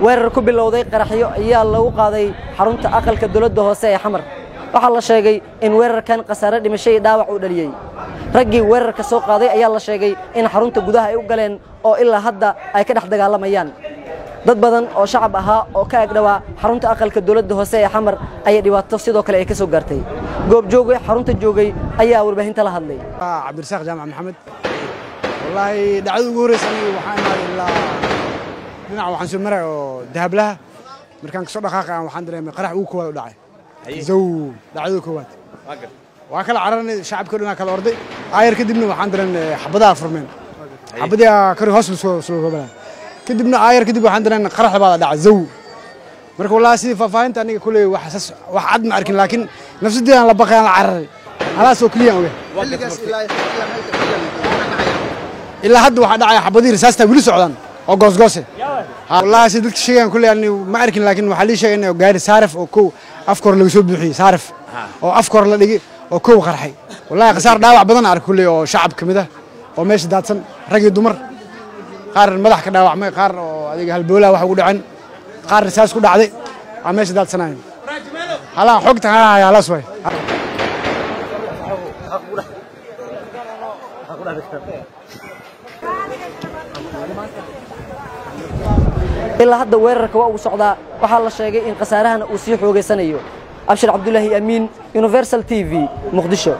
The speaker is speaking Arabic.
وين ركوب اللوضيق يا الله وقاضي حرمت أقل كدولده هو سيا حمر. Waxaa la sheegay in weerarkan khasaare dhimasho iyo dhaawac uu dhaliyey raggii weerarka soo qaaday ayaa la sheegay in xarunta gudaha ay u galeen oo ilaa hadda ay ka dhex dagaalamayaan. Dad badan oo shacab ahaa oo ka agdhowaa xarunta aqalka dowladda hoose ee xamar ayay dhibaato sidoo kale ay ka soo gaartay. Goobjooge xarunta joogay ayaa warbaahinta la hadlay. Cabdirasaaq jaamac maxamed. Wallaahi dhacdada ugu horreysa aniga waxaan imaaday ilaa dhinaca waxaan soo maray oo dahablaha. Markaan ka soo dhaqaaqa aan waxaan dareemay qarax ugu koowaad u dhacay زوم لعيو كوات وأكل عرنا الشعب كلنا كل أرضي. آير كدبنا وحندرن حبضة فرمن حبضة كري هوس سو سو فبلا كدبنا آير كدب وحندرن خرح بعض دع زو. مرك والله سيد ففاين تاني كل وحساس وحد معركين لكن نفس الدنيا الله بقى على عر على سو كليا وياه إلا حد وحد عيا حبضي والله سيدك الشيء كل يعني معركة لكن محلي شيء إنه سارف أو كو أفكر اللي سارف أو أفكر اللي أو كو غرحي والله خسارة دعوة بدن على شعب كم ده أو رجل دمر. قار المدح كده دعوة عمي قار هذيك هالبولة وحقول عن قار رساس كده ilaa hadda weerarka waa uu socdaa waxaa la sheegay in khasaarahana uu sii xoogaysanayo abshir cabdulaahi amiin universal t v muqdisho